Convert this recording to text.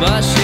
baixo.